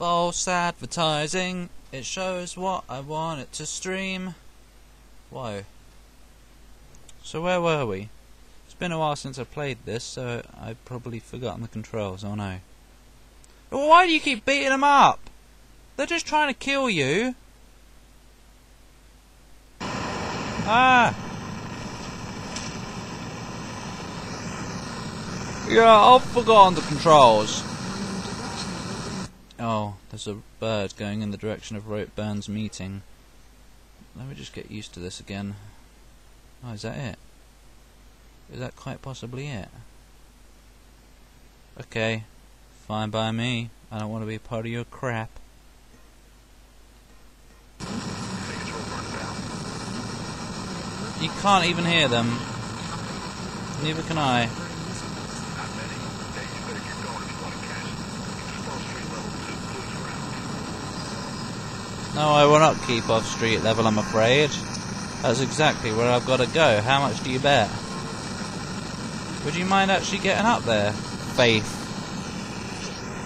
False advertising. It shows what I want it to stream. Whoa. So where were we? It's been a while since I played this, so I've probably forgotten the controls. Oh no. Why do you keep beating them up? They're just trying to kill you. Ah! Yeah, I've forgotten the controls. Oh, there's a bird going in the direction of Ropeburn's meeting. Let me just get used to this again. Oh, is that it? Is that quite possibly it? Okay, fine by me. I don't want to be part of your crap. You can't even hear them. Neither can I. No, I will not keep off street level, I'm afraid. That's exactly where I've got to go. How much do you bet? Would you mind actually getting up there? Faith.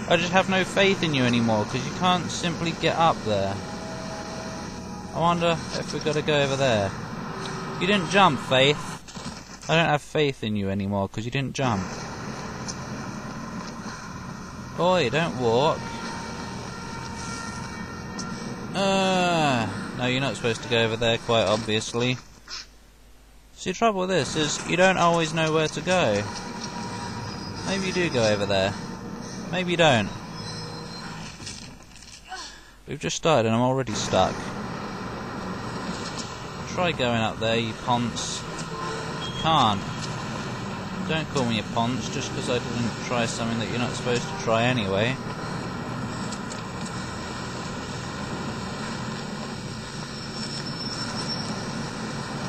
I just have no faith in you anymore, because you can't simply get up there. I wonder if we've got to go over there. You didn't jump, Faith. I don't have faith in you anymore, because you didn't jump. Boy, don't walk. Uh, no, you're not supposed to go over there, quite obviously. See, the trouble with this is you don't always know where to go. Maybe you do go over there. Maybe you don't. We've just started and I'm already stuck. Try going up there, you ponce. You can't. Don't call me a ponce just because I didn't try something that you're not supposed to try anyway.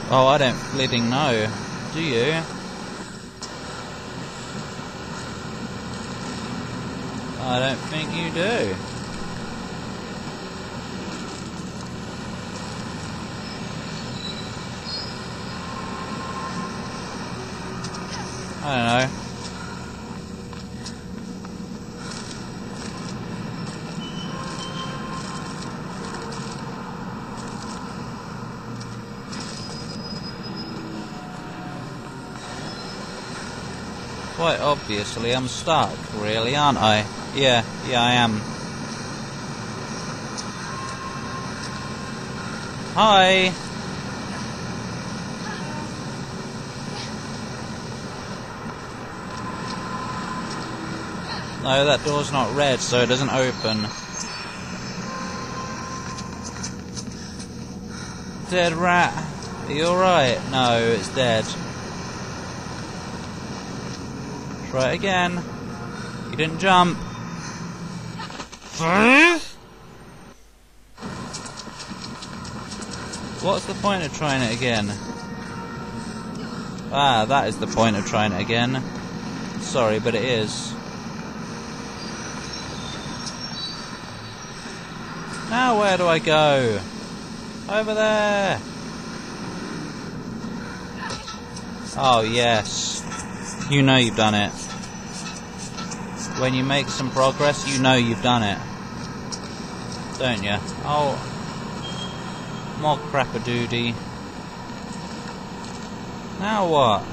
Oh, I don't bleeding know. Do you? I don't think you do. I don't know. Quite obviously I'm stuck, really, aren't I? Yeah, yeah I am. Hi! No, that door's not red, so it doesn't open. Dead rat. Are you alright? No, it's dead. Try again. You didn't jump. What's the point of trying it again? Ah, that is the point of trying it again. Sorry, but it is. Now where do I go? Over there! Oh yes. You know you've done it. When you make some progress, you know you've done it. Don't you? Oh. More crap-a-doody. Now what?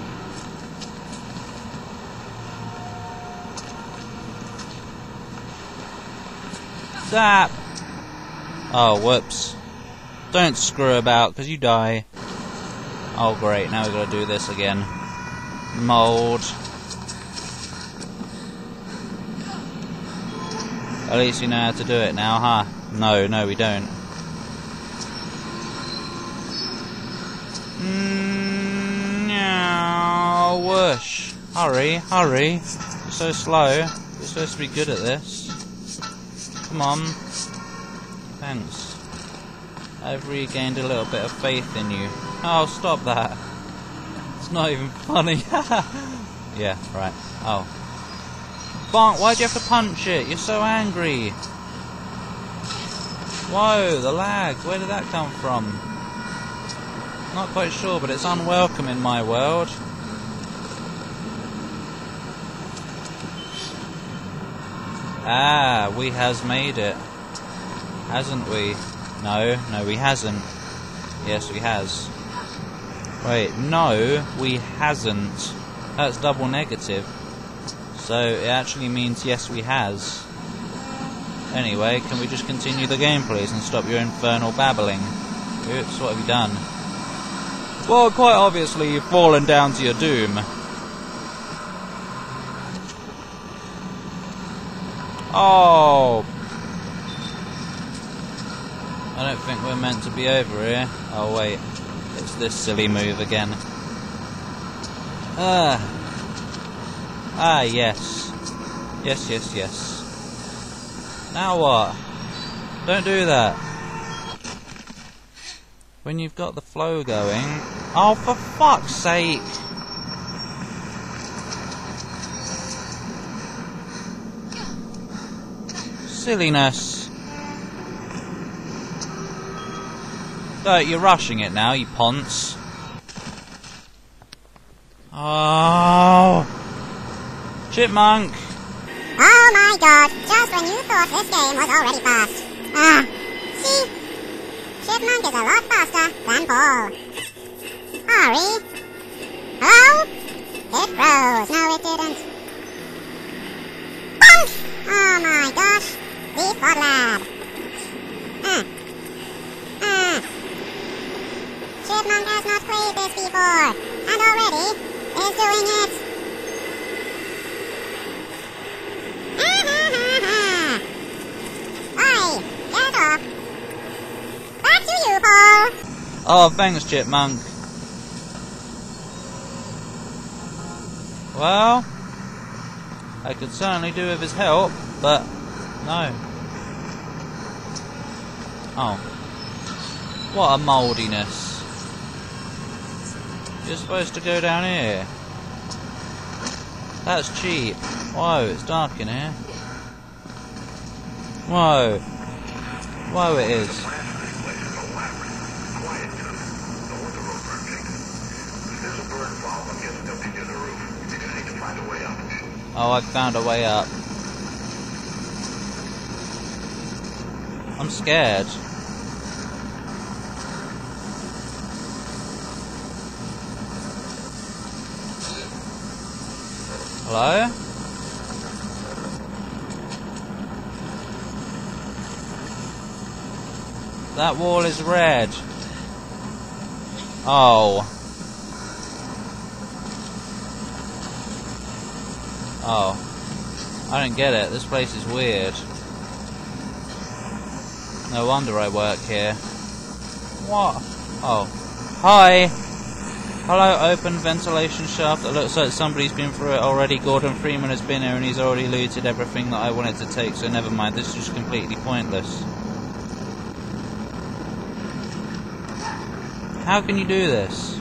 Zap! Oh, whoops. Don't screw about, because you die. Oh, great, now we've got to do this again. Mold. At least you know how to do it now, huh? No, no, we don't. Mm, no, whoosh. Hurry, hurry. You're so slow. You're supposed to be good at this. Come on. Thanks. I've regained a little bit of faith in you. Oh, stop that. Not even funny. yeah, right. Oh. Bonk, why'd you have to punch it? You're so angry. Whoa, the lag. Where did that come from? Not quite sure, but it's unwelcome in my world. Ah, we has made it. Hasn't we? No, no, we hasn't. Yes, we has. Wait, no, we hasn't. That's double negative. So it actually means yes, we has. Anyway, can we just continue the game, please, and stop your infernal babbling? Oops, what have you done? Well, quite obviously, you've fallen down to your doom. Oh! I don't think we're meant to be over here. Oh, wait. It's this silly move again. Ah. Ah, yes. Yes, yes, yes. Now what? Don't do that. When you've got the flow going... Oh, for fuck's sake! Silliness. Oh, you're rushing it now, you ponce. Oh! Chipmunk! Oh my god, just when you thought this game was already fast. Ah, see? Chipmunk is a lot faster than Paul. Ari? Hello? It froze. No, it didn't. Oh my gosh. The Fod Lab. Ah. Chipmunk has not played this before, and already is doing it. Ah ha ha ha. Oi, get. Back to you, Paul. Oh, thanks, Chipmunk. Well, I could certainly do with his help, but no. Oh. What a mouldiness. You're supposed to go down here. That's cheap. Whoa, it's dark in here. Whoa. Whoa, it is. Oh, I found a way up. I'm scared. That wall is red. Oh. Oh. I don't get it. This place is weird. No wonder I work here. What? Oh. Hi! Hello, open ventilation shaft. It looks like somebody's been through it already. Gordon Freeman has been here and he's already looted everything that I wanted to take, so never mind. This is just completely pointless. How can you do this?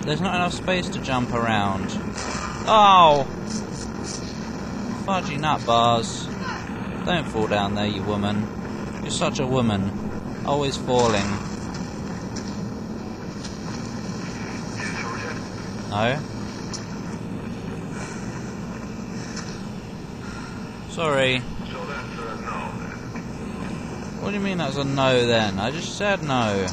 There's not enough space to jump around. Oh! Fudgy nut bars. Don't fall down there, you woman. You're such a woman. Always falling. No? Sorry. What do you mean that's a no then? I just said no.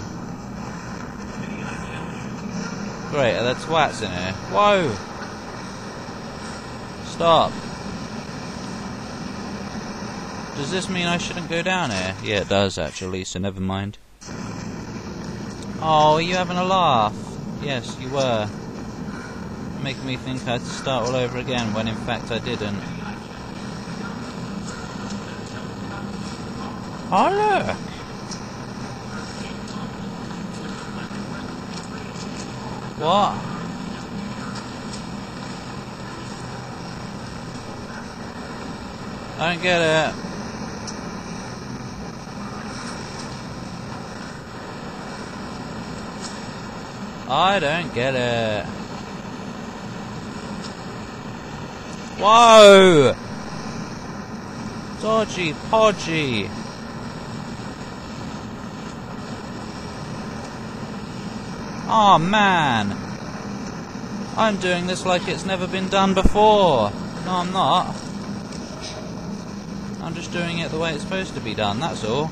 Great, uh, are there twats in here? Whoa! Stop. Does this mean I shouldn't go down here? Yeah, it does actually, so never mind. Oh, are you having a laugh? Yes, you were. Making me think I had to start all over again when in fact I didn't. Oh look! What? I don't get it. I don't get it. Whoa! Dodgy podgy. Oh man! I'm doing this like it's never been done before. No, I'm not. I'm just doing it the way it's supposed to be done, that's all.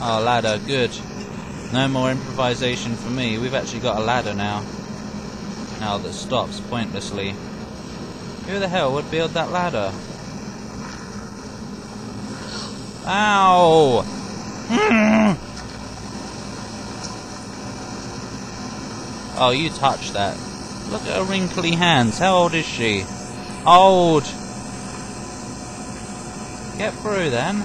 Oh, ladder, good. No more improvisation for me. We've actually got a ladder now. Now that stops pointlessly. Who the hell would build that ladder? Ow! Hmm. oh, you touched that. Look at her wrinkly hands. How old is she? Old! Get through then.